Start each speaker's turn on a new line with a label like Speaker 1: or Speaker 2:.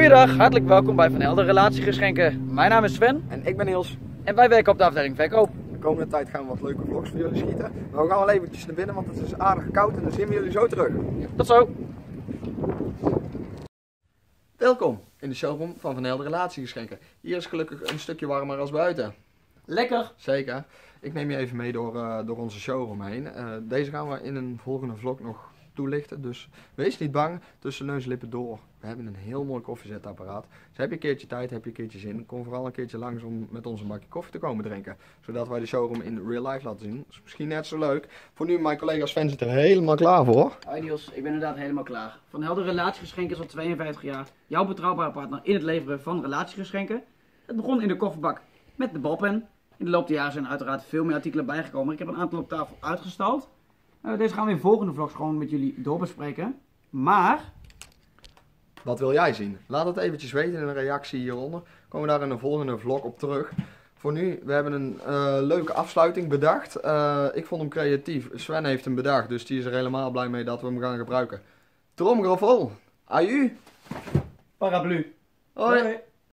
Speaker 1: Goedendag, hartelijk welkom bij Van Helder Relatiegeschenken. Mijn naam is Sven
Speaker 2: En ik ben Niels.
Speaker 1: en wij werken op de afdeling verkoop.
Speaker 2: De komende tijd gaan we wat leuke vlogs voor jullie schieten. Maar we gaan wel eventjes naar binnen, want het is aardig koud en dan zien we jullie zo terug.
Speaker 1: Tot zo.
Speaker 2: Welkom in de showroom van Van Helder Relatiegeschenken. Hier is gelukkig een stukje warmer als buiten.
Speaker 1: Lekker.
Speaker 2: Zeker. Ik neem je even mee door, eh, door onze showroom heen. Eh, deze gaan we in een volgende vlog nog toelichten. Dus wees niet bang, tussen neus en lippen door. We hebben een heel mooi koffiezetapparaat. Dus heb je een keertje tijd, heb je een keertje zin, kom vooral een keertje langs om met ons een bakje koffie te komen drinken. Zodat wij de showroom in real life laten zien. Dat is misschien net zo leuk. Voor nu, mijn collega Sven zit er helemaal klaar voor.
Speaker 1: Hoi Niels, ik ben inderdaad helemaal klaar. Van Helder Relatiegeschenken is al 52 jaar jouw betrouwbare partner in het leveren van relatiegeschenken. Het begon in de kofferbak met de balpen. In de loop der jaren zijn er uiteraard veel meer artikelen bijgekomen. Ik heb een aantal op tafel uitgestald. Eh, deze gaan we in volgende vlogs gewoon met jullie doorbespreken. Maar
Speaker 2: Wat wil jij zien? Laat het eventjes weten in een reactie hieronder. Komen we daar in een volgende vlog op terug. Voor nu, we hebben een eh, leuke afsluiting bedacht. Eh, ik vond hem creatief. Sven heeft hem bedacht, dus die is er helemaal blij mee dat we hem gaan gebruiken. Tromgeroffel. Aju.
Speaker 1: paraplu.
Speaker 2: Hoi.
Speaker 1: Hoi.